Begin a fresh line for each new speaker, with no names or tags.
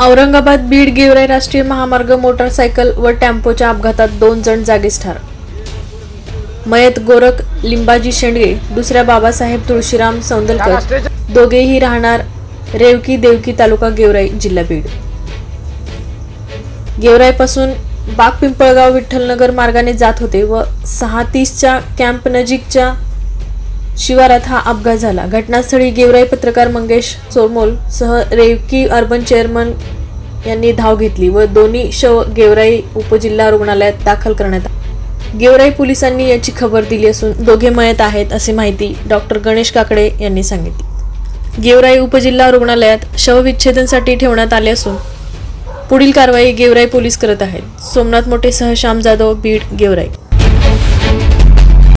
औरंगाबाद बीड गेवराई राष्ट्रीय महामार्ग मोटारसायकल व टेम्पोच्या अपघातात दोन जण जागीच ठार. मयत गोरख लिंबाजी शेंडगे दुसऱ्या बाबासाहेब तुळशीराम सौंदलकर दोघेही राहणार रेवकी देवकी तालुका गेवराई जिल्हा बीड. गेवराईपासून बाग पिंपळगाव विठ्ठलनगर मार्गाने जात होते व सहा तीसच्या कॅम्प नजीकच्या शिवारात हा अपघात झाला. घटनास्थळी गेवराई पत्रकार मंगेश चोरमोल सह रेवकी अर्बन चेअरमन यांनी धाव घेतली व दोन्ही शव गेवराई उपजिल्हा रुग्णालयात दाखल करण्यात गेवराई पोलिसांनी याची खबर दिली असून दोघे मयत आहेत अशी माहिती डॉक्टर गणेश काकडे यांनी सांगितली. गेवराई उपजिल्हा रुग्णालयात शवविच्छेदनसाठी ठेवण्यात आले असून पुढील कारवाई गेवराई पोलीस करत आहेत. सोमनाथ मोठे सह श्याम जाधव बीड गेवराई.